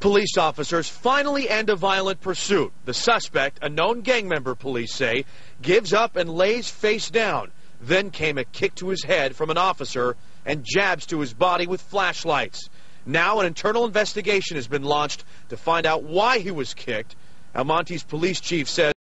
Police officers finally end a violent pursuit. The suspect, a known gang member, police say, gives up and lays face down. Then came a kick to his head from an officer and jabs to his body with flashlights. Now an internal investigation has been launched to find out why he was kicked. El Monte's police chief says